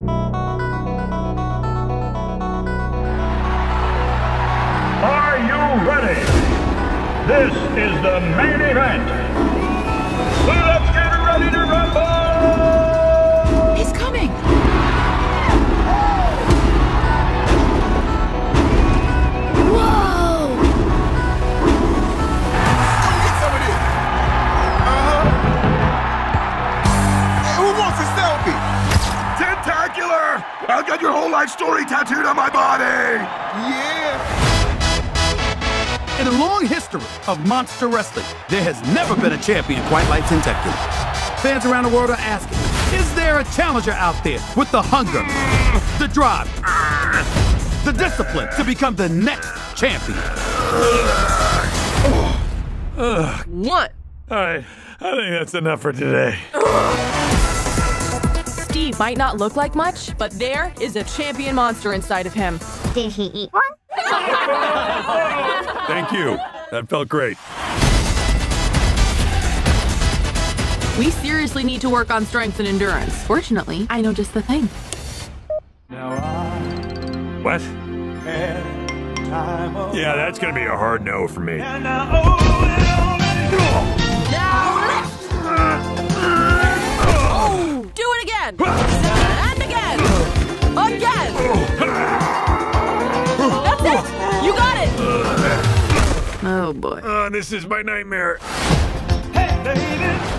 Are you ready? This is the main event. Tentacular! I'll get your whole life story tattooed on my body! Yeah. In the long history of monster wrestling, there has never been a champion quite like Tentacular. Fans around the world are asking, is there a challenger out there with the hunger, the drive, the discipline to become the next champion? What? All right, I think that's enough for today. Steve might not look like much, but there is a champion monster inside of him. Did he eat one? Thank you. That felt great. We seriously need to work on strength and endurance. Fortunately, I know just the thing. What? Yeah, that's gonna be a hard no for me. Oh boy. Uh, this is my nightmare. Hey, ladies!